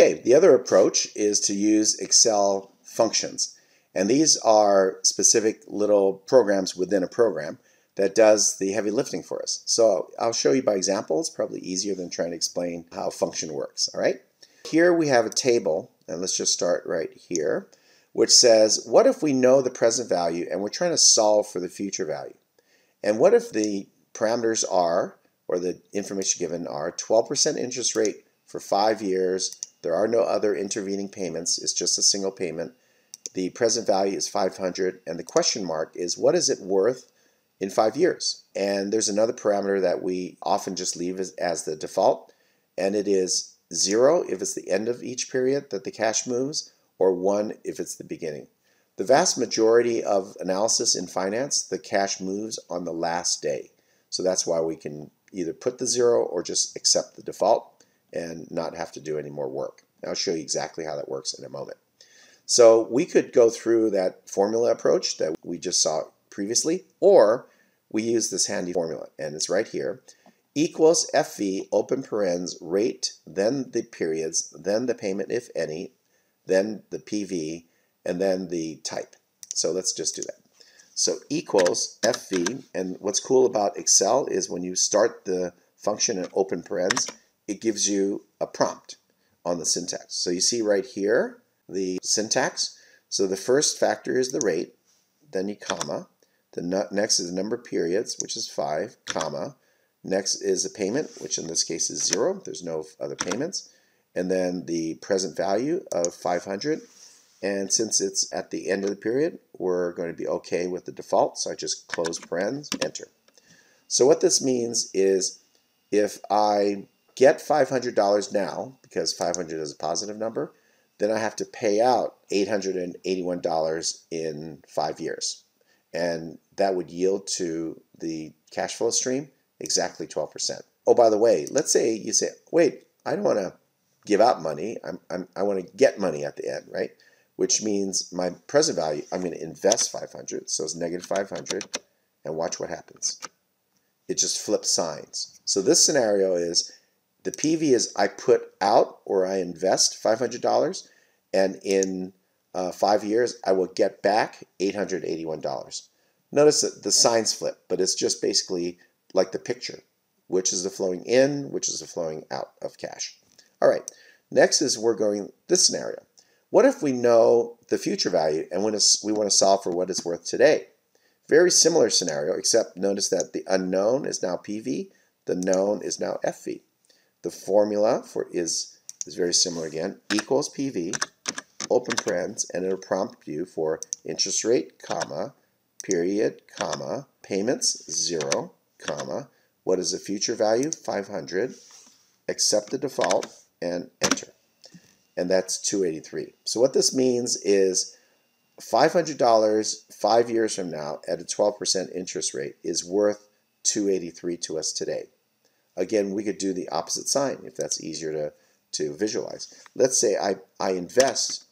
Okay, the other approach is to use Excel functions. And these are specific little programs within a program that does the heavy lifting for us. So I'll show you by examples, probably easier than trying to explain how a function works, all right? Here we have a table, and let's just start right here, which says, what if we know the present value and we're trying to solve for the future value? And what if the parameters are, or the information given are, 12% interest rate for five years, there are no other intervening payments, it's just a single payment, the present value is 500, and the question mark is what is it worth in five years? And there's another parameter that we often just leave as, as the default, and it is zero if it's the end of each period that the cash moves, or one if it's the beginning. The vast majority of analysis in finance, the cash moves on the last day. So that's why we can either put the zero or just accept the default and not have to do any more work. I'll show you exactly how that works in a moment. So we could go through that formula approach that we just saw previously, or we use this handy formula, and it's right here, equals FV, open parens, rate, then the periods, then the payment, if any, then the PV, and then the type. So let's just do that. So equals FV, and what's cool about Excel is when you start the function in open parens, it gives you a prompt on the syntax. So you see right here, the syntax. So the first factor is the rate, then you comma. The next is the number of periods, which is 5, comma. Next is the payment, which in this case is 0. There's no other payments. And then the present value of 500. And since it's at the end of the period, we're going to be okay with the default. So I just close parens, enter. So what this means is if I get $500 now, because 500 is a positive number, then I have to pay out $881 in five years. And that would yield to the cash flow stream exactly 12%. Oh, by the way, let's say you say, wait, I don't want to give out money. I'm, I'm, I want to get money at the end, right? Which means my present value, I'm going to invest 500, so it's negative 500, and watch what happens. It just flips signs. So this scenario is the PV is I put out or I invest $500, and in uh, five years, I will get back $881. Notice that the signs flip, but it's just basically like the picture, which is the flowing in, which is the flowing out of cash. All right, next is we're going this scenario. What if we know the future value and we want to solve for what it's worth today? Very similar scenario, except notice that the unknown is now PV, the known is now FV. The formula for is, is very similar again, equals PV, open parens, and it'll prompt you for interest rate, comma, period, comma, payments, zero, comma, what is the future value? 500, accept the default, and enter. And that's 283. So what this means is $500 five years from now at a 12% interest rate is worth 283 to us today. Again, we could do the opposite sign if that's easier to, to visualize. Let's say I, I invest,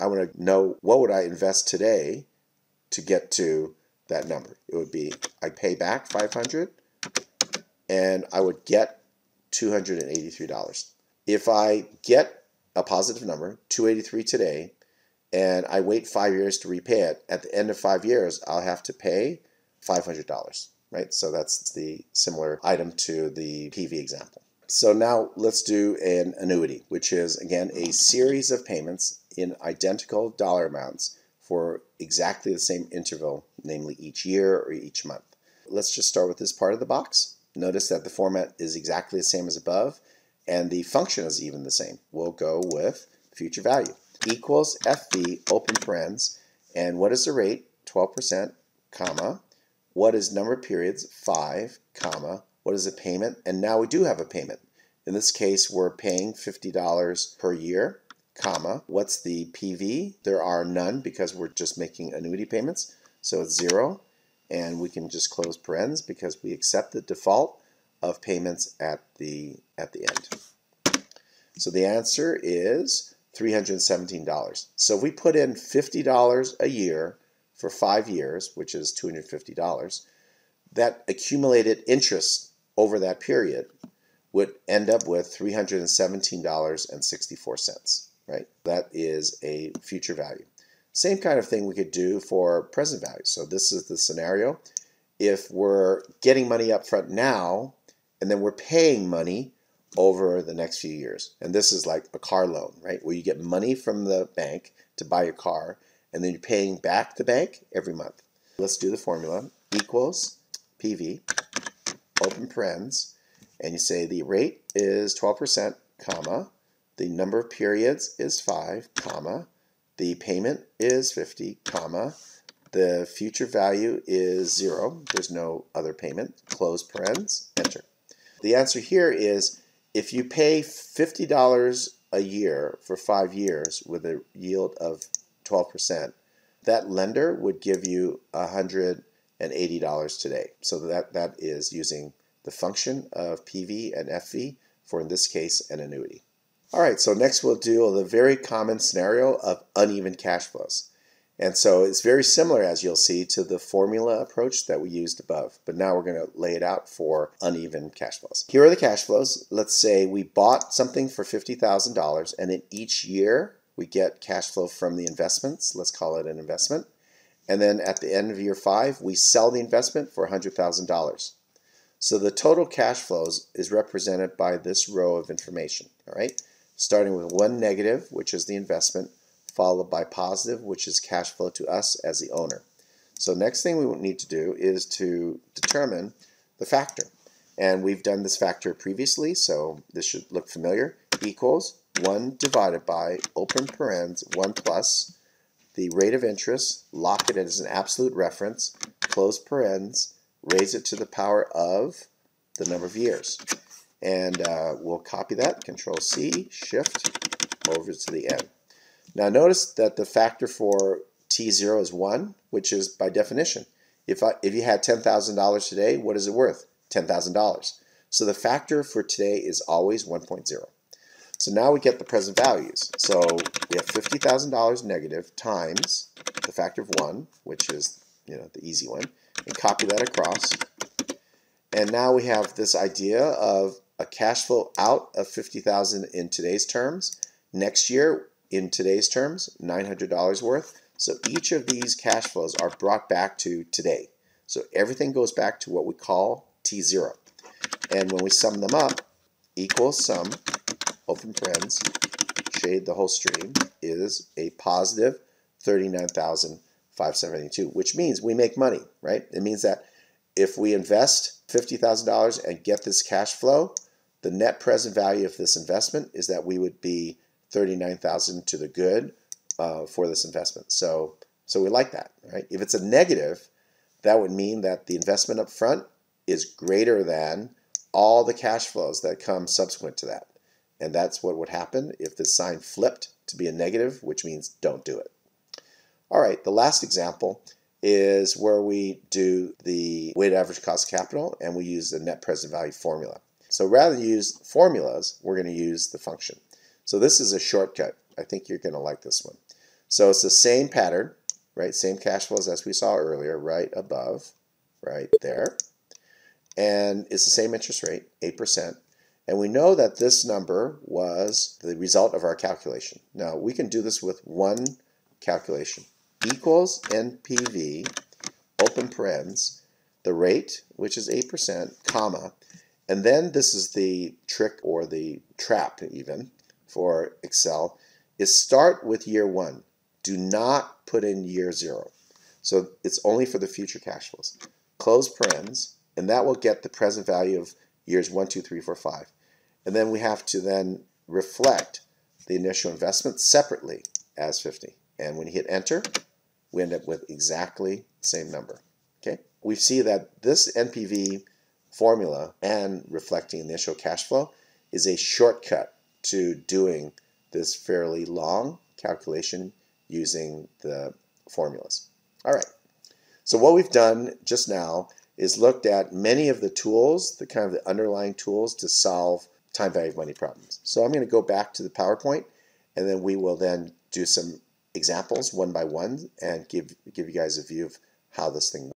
I want to know what would I invest today to get to that number. It would be I pay back 500 and I would get $283. If I get a positive number, 283 today, and I wait five years to repay it, at the end of five years, I'll have to pay $500 right? So that's the similar item to the PV example. So now let's do an annuity, which is again a series of payments in identical dollar amounts for exactly the same interval, namely each year or each month. Let's just start with this part of the box. Notice that the format is exactly the same as above, and the function is even the same. We'll go with future value equals FV open parens, and what is the rate? 12%, comma, what is number of periods? 5, comma. What is a payment? And now we do have a payment. In this case, we're paying $50 per year, comma. What's the PV? There are none because we're just making annuity payments. So it's 0. And we can just close parens because we accept the default of payments at the, at the end. So the answer is $317. So if we put in $50 a year for five years, which is $250, that accumulated interest over that period would end up with $317.64, right? That is a future value. Same kind of thing we could do for present value. So this is the scenario. If we're getting money up front now, and then we're paying money over the next few years. And this is like a car loan, right? Where you get money from the bank to buy your car, and then you're paying back the bank every month. Let's do the formula. Equals PV, open parens, and you say the rate is 12%, comma, the number of periods is 5, comma, the payment is 50, comma, the future value is 0, there's no other payment, close parens, enter. The answer here is if you pay $50 a year for five years with a yield of 12%, that lender would give you $180 today. So that, that is using the function of PV and FV for, in this case, an annuity. All right, so next we'll do the very common scenario of uneven cash flows. And so it's very similar, as you'll see, to the formula approach that we used above. But now we're going to lay it out for uneven cash flows. Here are the cash flows. Let's say we bought something for $50,000 and in each year we get cash flow from the investments. Let's call it an investment. And then at the end of year five, we sell the investment for $100,000. So the total cash flows is represented by this row of information, all right? Starting with one negative, which is the investment, followed by positive, which is cash flow to us as the owner. So next thing we need to do is to determine the factor. And we've done this factor previously, so this should look familiar. Equals 1 divided by, open parens, 1 plus, the rate of interest, lock it as an absolute reference, close parens, raise it to the power of the number of years. And uh, we'll copy that, Control C, Shift, over to the end. Now notice that the factor for T0 is 1, which is by definition. If, I, if you had $10,000 today, what is it worth? $10,000. So the factor for today is always 1.0. So now we get the present values. So we have $50,000 negative times the factor of 1, which is you know the easy one, and copy that across. And now we have this idea of a cash flow out of 50,000 in today's terms. Next year, in today's terms, $900 worth. So each of these cash flows are brought back to today. So everything goes back to what we call T0. And when we sum them up, equals sum, open parens, shade the whole stream, is a positive 39,572, which means we make money, right? It means that if we invest $50,000 and get this cash flow, the net present value of this investment is that we would be 39,000 to the good uh, for this investment. So, so we like that, right? If it's a negative, that would mean that the investment up front is greater than all the cash flows that come subsequent to that. And that's what would happen if the sign flipped to be a negative, which means don't do it. All right, the last example is where we do the weighted average cost of capital and we use the net present value formula. So rather than use formulas, we're going to use the function. So this is a shortcut. I think you're going to like this one. So it's the same pattern, right? Same cash flows as we saw earlier, right above, right there. And it's the same interest rate, 8%. And we know that this number was the result of our calculation. Now, we can do this with one calculation. Equals NPV, open parens, the rate, which is 8%, comma, and then this is the trick or the trap even, for Excel is start with year one. Do not put in year zero. So it's only for the future cash flows. Close parens, and that will get the present value of years one, two, three, four, five. And then we have to then reflect the initial investment separately as 50. And when you hit enter, we end up with exactly the same number. Okay, We see that this NPV formula and reflecting initial cash flow is a shortcut to doing this fairly long calculation using the formulas. All right, so what we've done just now is looked at many of the tools, the kind of the underlying tools to solve time value of money problems. So I'm going to go back to the PowerPoint and then we will then do some examples one by one and give, give you guys a view of how this thing works.